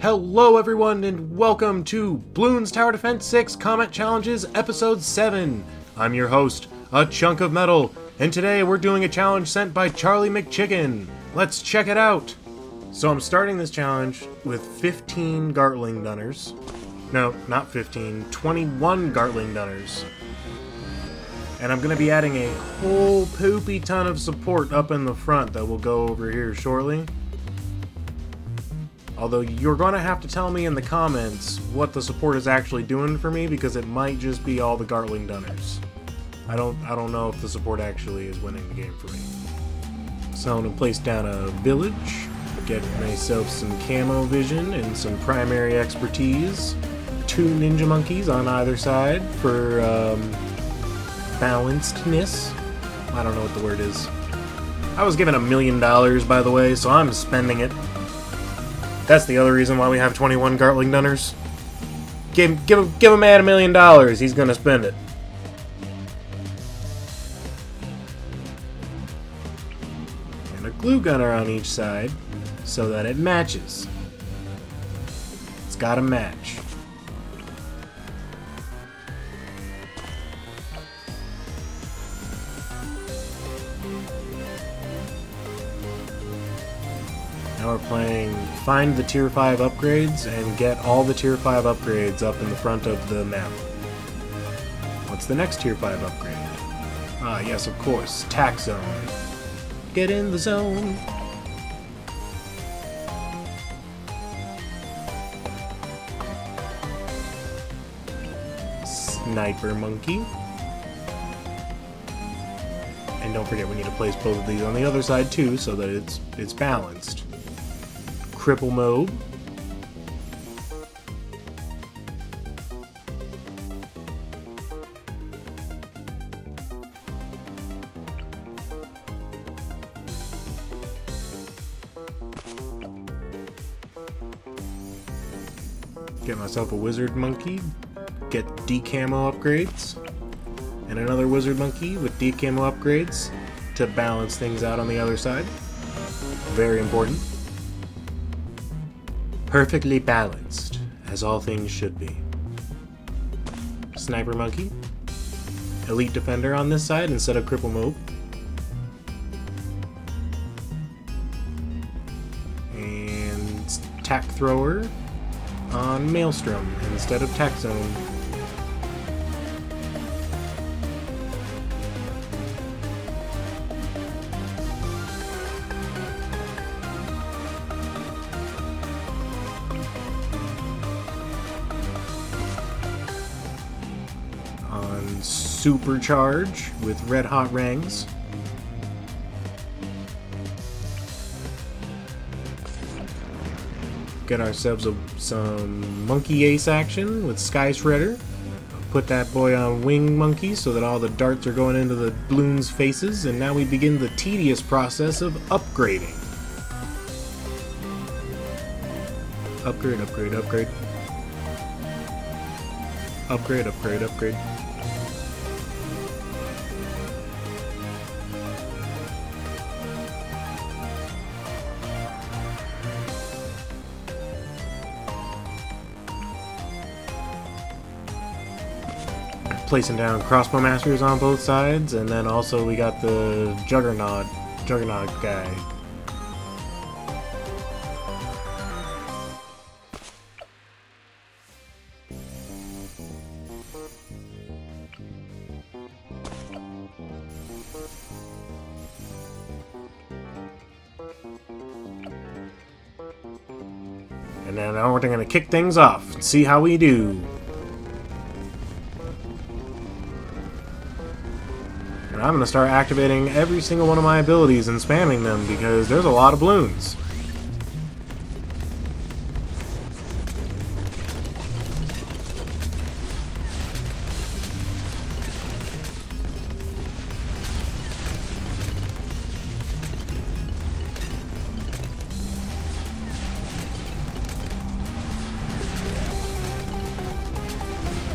Hello everyone and welcome to Bloons Tower Defense 6 Comment Challenges Episode 7. I'm your host, A Chunk of Metal, and today we're doing a challenge sent by Charlie McChicken. Let's check it out! So I'm starting this challenge with 15 Gartling Dunners. No, not 15, 21 Gartling Dunners. And I'm going to be adding a whole poopy ton of support up in the front that will go over here shortly. Although you're going to have to tell me in the comments what the support is actually doing for me because it might just be all the Gartling Dunners. I don't I don't know if the support actually is winning the game for me. So I'm going to place down a village, get myself some camo vision and some primary expertise, two ninja monkeys on either side for um, balancedness. I don't know what the word is. I was given a million dollars, by the way, so I'm spending it. That's the other reason why we have 21 Gartling Dunners. Give, give, give a man a million dollars, he's gonna spend it. And a glue gunner on each side, so that it matches. It's gotta match. Now we're playing find the tier 5 upgrades and get all the tier 5 upgrades up in the front of the map. What's the next tier 5 upgrade? Ah, yes, of course, Tack Zone. Get in the zone! Sniper Monkey. And don't forget we need to place both of these on the other side too so that it's it's balanced. Cripple MOAB. Get myself a Wizard Monkey. Get D-Camo upgrades. And another Wizard Monkey with D-Camo upgrades to balance things out on the other side. Very important perfectly balanced, as all things should be. Sniper Monkey. Elite Defender on this side instead of Cripple MOAB. And Tack Thrower on Maelstrom instead of Tack Zone. Supercharge with Red Hot Rangs. Get ourselves a, some Monkey Ace action with Sky Shredder. Put that boy on Wing Monkey so that all the darts are going into the balloons' faces, and now we begin the tedious process of upgrading. Upgrade, upgrade, upgrade. Upgrade, upgrade, upgrade. Placing down crossbow masters on both sides, and then also we got the Juggernaut, Juggernaut guy. And then now we're going to kick things off and see how we do. And I'm going to start activating every single one of my abilities and spamming them because there's a lot of balloons.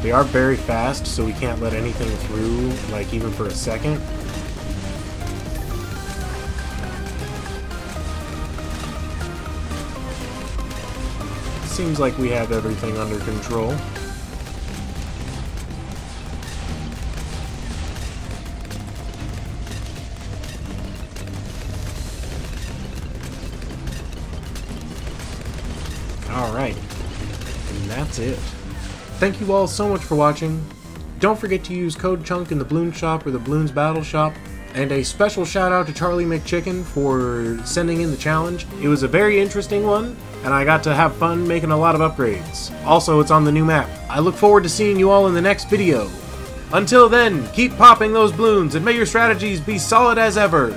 They are very fast, so we can't let anything through, like even for a second. seems like we have everything under control. Alright. And that's it. Thank you all so much for watching. Don't forget to use code CHUNK in the Bloon Shop or the Bloons Battle Shop. And a special shout out to Charlie McChicken for sending in the challenge. It was a very interesting one, and I got to have fun making a lot of upgrades. Also, it's on the new map. I look forward to seeing you all in the next video. Until then, keep popping those bloons and may your strategies be solid as ever.